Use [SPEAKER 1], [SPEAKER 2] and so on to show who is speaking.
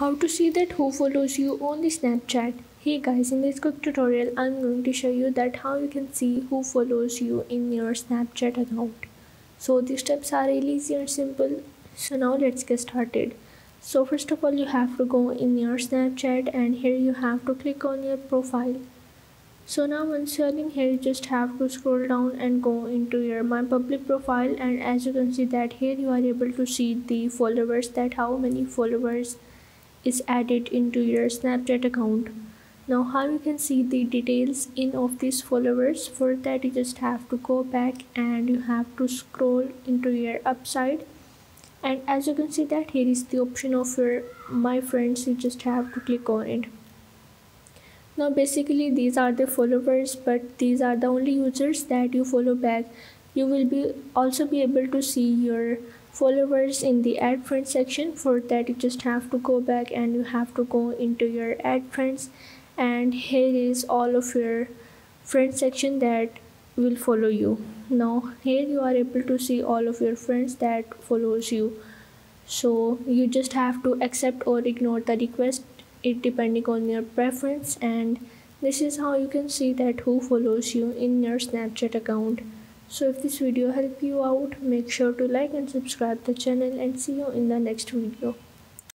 [SPEAKER 1] How to see that who follows you on the Snapchat. Hey guys, in this quick tutorial I'm going to show you that how you can see who follows you in your Snapchat account. So these steps are really easy and simple. So now let's get started. So first of all you have to go in your Snapchat and here you have to click on your profile. So now once you're in here you just have to scroll down and go into your my public profile and as you can see that here you are able to see the followers that how many followers is added into your Snapchat account. Now how you can see the details in of these followers? For that you just have to go back and you have to scroll into your upside. And as you can see that here is the option of your my friends you just have to click on it. Now basically these are the followers but these are the only users that you follow back you will be also be able to see your followers in the add friends section. For that you just have to go back and you have to go into your add friends. And here is all of your friends section that will follow you. Now here you are able to see all of your friends that follows you. So you just have to accept or ignore the request it depending on your preference. And this is how you can see that who follows you in your snapchat account so if this video helped you out, make sure to like and subscribe the channel and see you in the next video.